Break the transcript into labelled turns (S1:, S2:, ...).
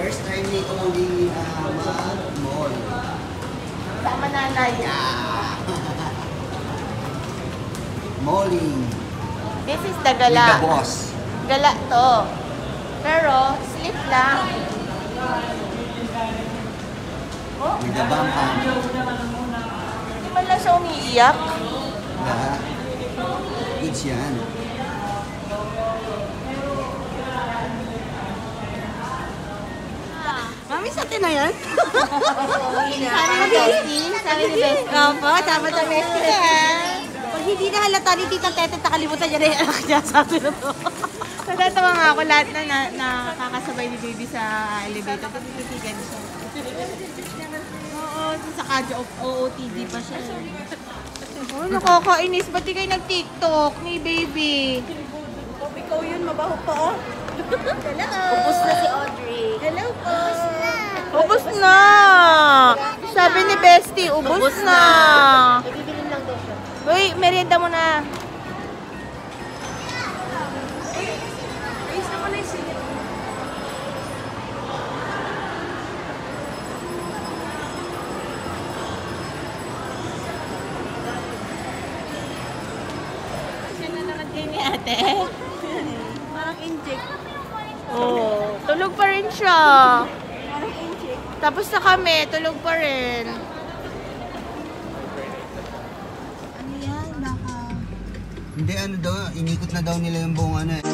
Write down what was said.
S1: First time nito ang di uh, mag-mall. Sama nanay. Yeah.
S2: This is the gala.
S1: With the boss.
S2: Gala to. Pero, slip lang. Oh.
S1: With the bump.
S2: Hindi man siya umiiyak.
S1: Lahat. Goods yan. Ano?
S3: Mami, sa atin na yan?
S2: Sabi ni Bestie, sabi ni Bestie.
S3: Opo, dapat ang Mexico. Pag hindi na halata ni Tita Tete, nakalimutan niya na yung anak niya sa atin na to.
S2: Natatawa nga ako lahat na, na nakakasabay ni baby sa elevator. Tititigan siya. Oo, sa kadyo of OOTD pa siya. Oh, nakakainis. Ba't di kayo nag-tiktok ni baby?
S3: Ikaw yun, mabaho pa oh.
S2: Ubus na si Audrey. Ubus na! Sabi ni Bestie, ubus, na.
S3: Lang daw siya.
S2: Uy, merienda mo na.
S3: Na
S2: na ate.
S3: Parang inject.
S2: Oo, tulog pa rin siya. Tapos na kami, tulog pa rin.
S3: Ano yan? Baka...
S1: Hindi ano daw, inikot na daw nila yung buong ano eh.